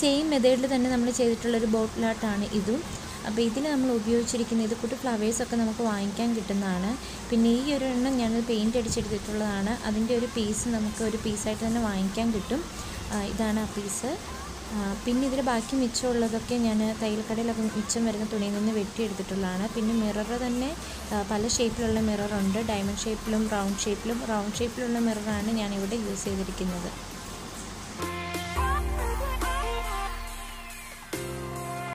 Same മെത്തേഡിൽ തന്നെ നമ്മൾ ചെയ്തിട്ടുള്ളൊരു ബോട്ടിൽ ആർട്ടാണ് ഇതും. അപ്പോൾ ഇതിൽ നമ്മൾ ഉപയോഗിച്ചിരിക്കുന്ന ഇത് കൂട്ട് ഫ്ലവേഴ്സൊക്കെ നമുക്ക് വാങ്ങിക്കാൻ കിട്ടുന്നതാണ്. പിന്നെ ഈ ഒരു എണ്ണം ഞാൻ പെയിന്റ് അടിച്ചെടുത്തിട്ടുള്ളതാണ്. അതിന്റെ ഒരു പീസ് നമുക്ക് ഒരു പീസായിട്ട് തന്നെ വാങ്ങിക്കാൻ കിട്ടും. ഇതാണ് ആ പീസ് പിന്നെ ഇതിൽ ബാക്കി മിച്ചമുള്ളതൊക്കെ ഞാൻ തയ്യൽക്കടയിലൊക്കെ മിച്ചം വരുന്ന തുണിയിൽ നിന്ന് വെട്ടിയെടുത്തിട്ടുള്ളതാണ്. പിന്നെ മിറർ തന്നെ പല ഷേപ്പിലുള്ള മിററുണ്ട് ഡയമണ്ട് ഷേപ്പിലും റൗണ്ട് ഷേപ്പിലും റൗണ്ട് ഷേപ്പിലുള്ള മിററാണ് ഞാനിവിടെ യൂസ് ചെയ്തിരിക്കുന്നത്.